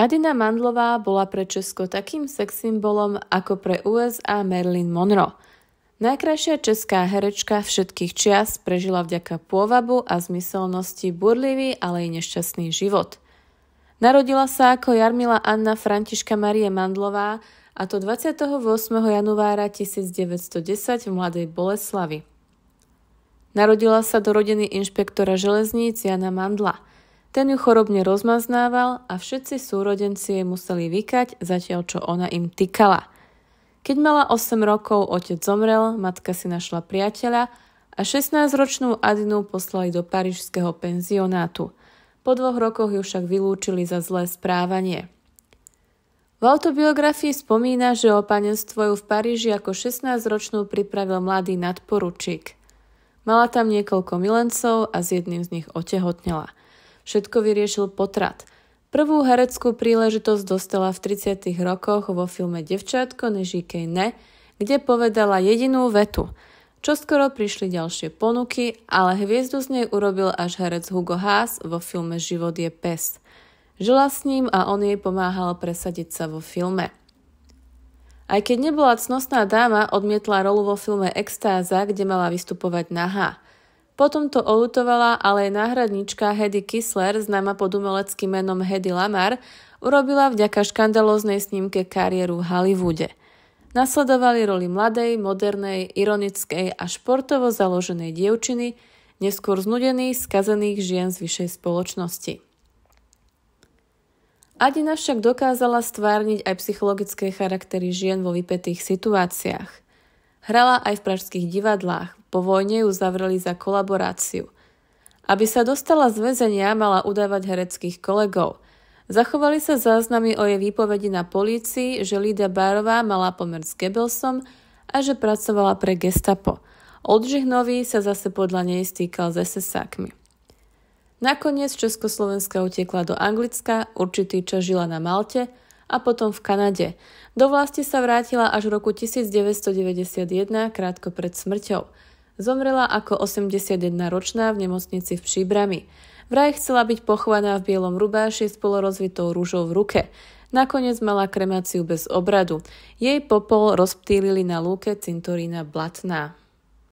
Adina Mandlová bola pre Česko takým sex symbolom ako pre USA Marilyn Monroe. Najkrajšia česká herečka všetkých čias prežila vďaka pôvabu a zmyselnosti burlivý, ale i nešťastný život. Narodila sa ako Jarmila Anna Františka Marie Mandlová a to 28. januára 1910 v Mladej Boleslavi. Narodila sa do rodiny inšpektora železníc Jana Mandla – ten ju chorobne rozmaznával a všetci súrodenci jej museli vykať, zatiaľ čo ona im tykala. Keď mala 8 rokov, otec zomrel, matka si našla priateľa a 16-ročnú Adinu poslali do parížského penzionátu. Po dvoch rokoch ju však vylúčili za zlé správanie. V autobiografii spomína, že o panenstvo ju v Paríži ako 16-ročnú pripravil mladý nadporučík. Mala tam niekoľko milencov a s jedným z nich otehotnela – Všetko vyriešil potrat. Prvú hereckú príležitosť dostala v 30. rokoch vo filme Devčátko nežíkej ne, kde povedala jedinú vetu. Čoskoro prišli ďalšie ponuky, ale hviezdu z nej urobil až herec Hugo Haas vo filme Život je pes. Žila s ním a on jej pomáhal presadiť sa vo filme. Aj keď nebola cnostná dáma, odmietla rolu vo filme Extáza, kde mala vystupovať nahá. Potom to olutovala, ale náhradnička Hedy Kissler, známa pod umeleckým menom Hedy Lamar, urobila vďaka škandalóznej snímke kariéru v Hollywoode. Nasledovali roli mladej, modernej, ironickej a športovo založenej dievčiny, neskôr znudených, skazených žien z vyššej spoločnosti. Adina však dokázala stvárniť aj psychologické charaktery žien vo vypetých situáciách. Hrala aj v pražských divadlách, po vojne ju zavreli za kolaboráciu. Aby sa dostala z väzenia, mala udávať hereckých kolegov. Zachovali sa záznamy o jej výpovedi na polícii, že Lída Bárová mala pomer s Goebbelsom a že pracovala pre gestapo. Oldřich Nový sa zase podľa nej stýkal s SS-ákmi. Nakoniec Československa utekla do Anglicka, určitý čas žila na Malte a potom v Kanade. Do vlasti sa vrátila až v roku 1991, krátko pred smrťou. Zomrela ako 81-ročná v nemocnici v Příbrami. Vraj chcela byť pochovaná v bielom rubáši s polorozvitou rúžou v ruke. Nakoniec mala kremáciu bez obradu. Jej popol rozptýlili na lúke cintorína Blatná.